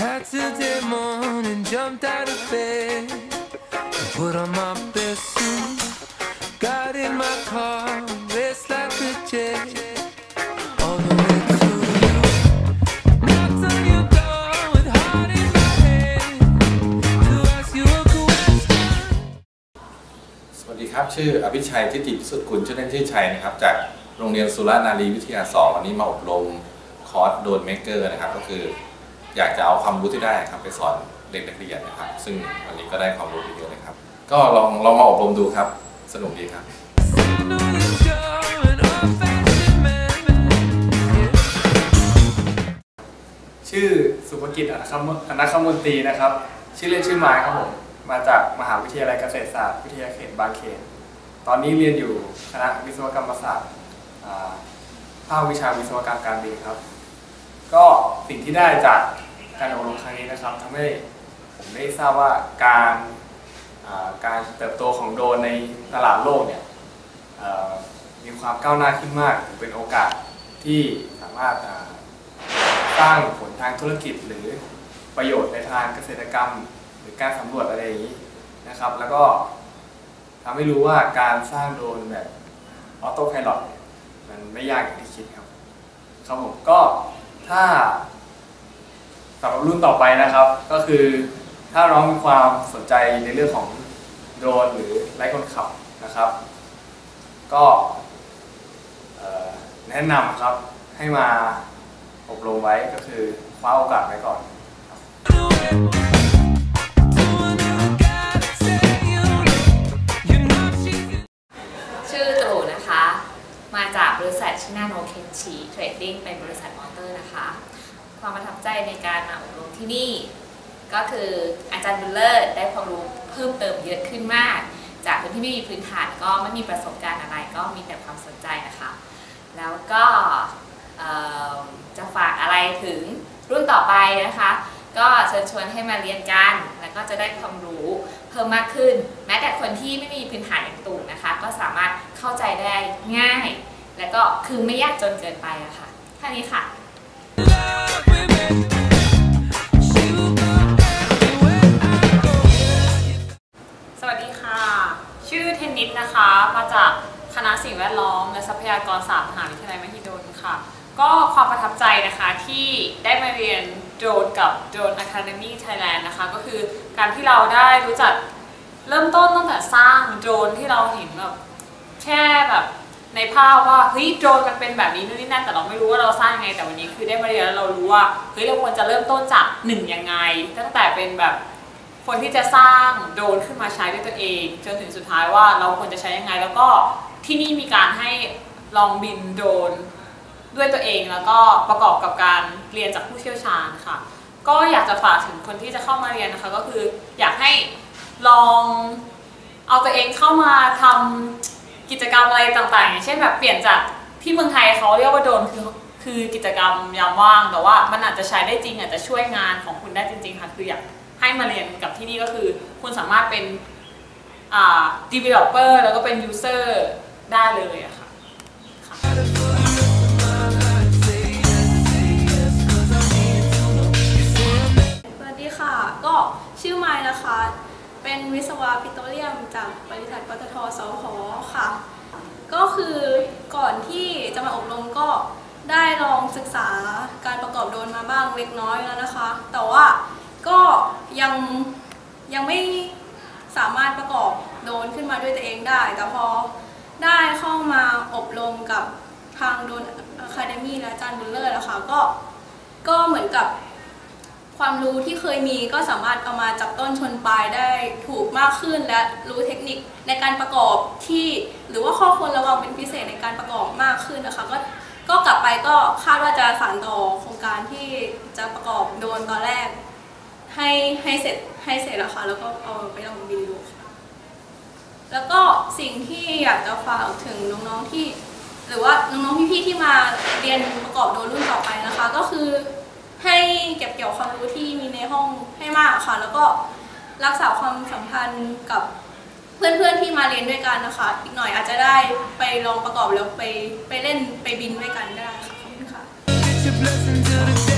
Saturday morning, jumped out of bed, put on my best suit, got in my car, raced like a jet. ครับชื่ออภิชัยทิติพิสุทธิ์กุลชื่อเล่นชื่อชัยนะครับ จากโรงเรียนสุรานารีวิทยาสองวันนี้มาอบรมคอร์ส Drone Maker นะครับ ก็คือ อยากจะเอาความรู้ที่ได้ครับไปสอนเด็กนักเรียนนะครับ ซึ่งวันนี้ก็ได้ความรู้ไปเยอะเลยครับ ก็ลองลองมาอบรมดูครับ สนุกดีครับชื่อสุภกิจอนัคมอนัคมนตรีนะครับ ชื่อเล่นชื่อไม้ครับผม มาจากมหาวิทยาลัยเกษตรศาสตร์ วิทยาเขตบางเขน ตอนนี้เรียนอยู่คณะวิศวกรรมศาสตร์อ่าภาควิชาวิศวกรรมการบินครับ สิ่งที่ได้จากการอบรมครั้งนี้นะครับทำให้ผมได้ทราบว่าการการเติบโตของโดรนในตลาดโลกเนี่ยมีความก้าวหน้าขึ้นมากถือเป็นโอกาสที่สามารถสร้างผลทางธุรกิจหรือประโยชน์ในทางเกษตรกรรม หรือการสำรวจอะไรอย่างนี้นะครับ แล้วก็ทำให้รู้ว่าการสร้างโดรนแบบออโต้ไพายロเนี่ยมันไม่ยากอย่างที่คิดครับครับผมก็ถ้า สำหรับรุ่นต่อไปนะครับ ก็คือถ้าน้องมีความสนใจในเรื่องของโดรนหรือไร้คนขับนะครับ ก็แนะนำครับให้มาอบรมไว้ก็คือคว้าโอกาสไว้ก่อนชื่อตู่นะคะ มาจากบริษัท Shinano Kenshi Trading เป็นบริษัทมอเตอร์นะคะ ความประทับใจในการมาอบรมที่นี่ ก็คืออาจารย์บุลเลอร์ได้ความรู้เพิ่มเติมเยอะขึ้นมาก จากคนที่ไม่มีพื้นฐานก็ไม่มีประสบการณ์อะไรก็มีแต่ความสนใจนะคะ แล้วก็จะฝากอะไรถึงรุ่นต่อไปนะคะ ก็เชิญชวนให้มาเรียนกัน แล้วก็จะได้ความรู้เพิ่มมากขึ้น แม้แต่คนที่ไม่มีพื้นฐานอย่างตู่นะคะ ก็สามารถเข้าใจได้ง่าย แล้วก็คือไม่ยากจนเกินไปอะค่ะแค่นี้ค่ะ สวัสดีค่ะ ชื่อเทนนิสนะคะ มาจากคณะสิ่งแวดล้อม และทรัพยากรศาสตร์มหาวิทยาลัยมหิดลค่ะ ก็ความประทับใจนะคะที่ได้มาเรียนโดรนกับ Drone Academy Thailand นะคะ ก็คือการที่เราได้รู้จักเริ่มต้นตั้งแต่สร้างโดรนที่เราเห็นแบบแค่แบบ ในภาพว่าเฮ้ยโดรนมันเป็นแบบนี้นู่นนี่นั่นแต่เราไม่รู้ว่าเราสร้างยังไงแต่วันนี้คือได้มาเรียนแล้วเรารู้ว่าเฮ้ยเราควรจะเริ่มต้นจากหนึ่งยังไง ตั้งแต่เป็นแบบคนที่จะสร้างโดรนขึ้นมาใช้ด้วยตัวเอง จนถึงสุดท้ายว่าเราควรจะใช้ยังไง แล้วก็ที่นี่มีการให้ลองบินโดรนด้วยตัวเองแล้วก็ประกอบกับการเรียนจากผู้เชี่ยวชาญค่ะ ก็อยากจะฝากถึงคนที่จะเข้ามาเรียนนะคะ ก็คืออยากให้ลองเอาตัวเองเข้ามาทำ กิจกรรมอะไรต่างๆอย่างเช่นแบบเปลี่ยนจากที่เมืองไทยเขาเรียกว่าโดนคือคือกิจกรรมยามว่าง แต่ว่ามันอาจจะใช้ได้จริงอาจจะช่วยงานของคุณได้จริง ๆ ค่ะ คืออยากให้มาเรียนกับที่นี่ก็คือ คุณสามารถเป็นอ่า developer แล้วก็เป็น user ได้เลยอะค่ะค่ะสวัสดีค่ะ ก็ชื่อไมล์นะคะ เป็นวิศวะปิโตรเลียมจากบริษัทปตทสพค่ะ ก็คือก่อนที่จะมาอบรมก็ได้ลองศึกษาการประกอบโดนมาบ้างเล็กน้อยแล้วนะคะ แต่ว่าก็ยังยังไม่สามารถประกอบโดรนขึ้นมาด้วยตัวเองได้ แต่พอได้เข้ามาอบรมกับทาง Drone Academy และอาจารย์บุลเลอร์นะคะก็ก็เหมือนกับ ความรู้ที่เคยมีก็สามารถเอามาจับต้นชนปลายได้ถูกมากขึ้น และรู้เทคนิคในการประกอบที่ หรือว่าข้อควรระวังเป็นพิเศษในการประกอบมากขึ้นนะคะก็ก็กลับไปก็คาดว่าจะสานต่อโครงการที่จะประกอบโดรนตอนแรก ให้ให้เสร็จให้เสร็จแล้วค่ะแล้วก็เอาไปลองบินดูค่ะแล้วก็สิ่งที่อยากจะฝากถึงน้องๆที่ หรือว่าน้องๆพี่ๆที่มาเรียนประกอบโดรนรุ่นต่อไปนะคะ ก็คือ ให้เก็บเกี่ยวความรู้ที่มีในห้องให้มากค่ะ แล้วก็รักษาความสัมพันธ์กับเพื่อนๆที่มาเรียนด้วยกันนะคะ อีกหน่อยอาจจะได้ไปลองประกอบแล้วไปไปเล่นไปบินด้วยกันได้ค่ะขอบคุณค่ะ